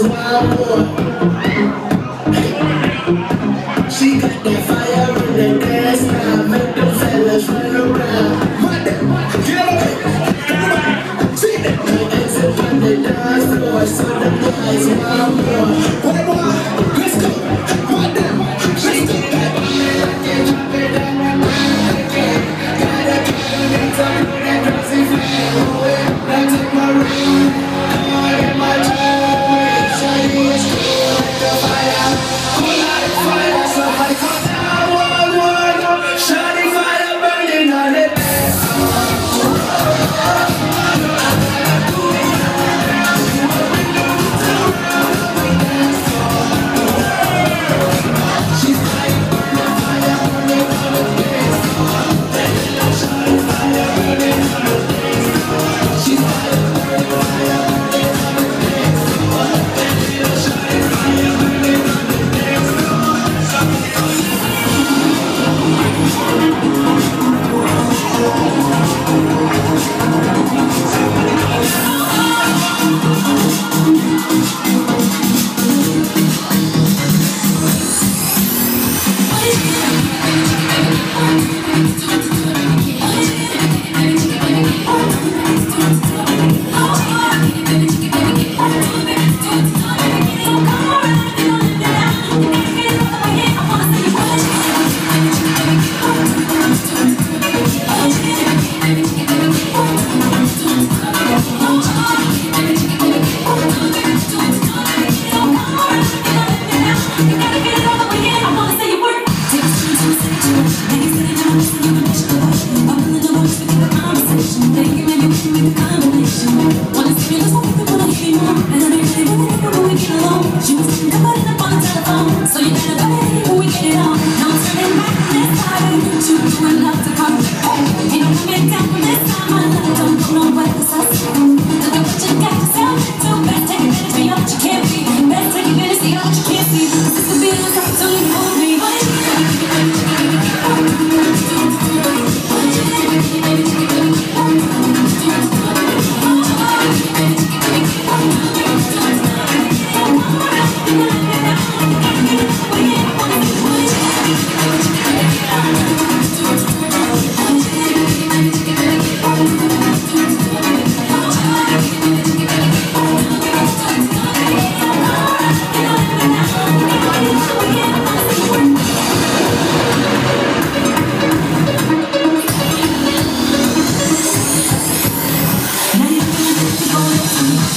I. She got that fire in that.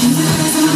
Jesus is alive.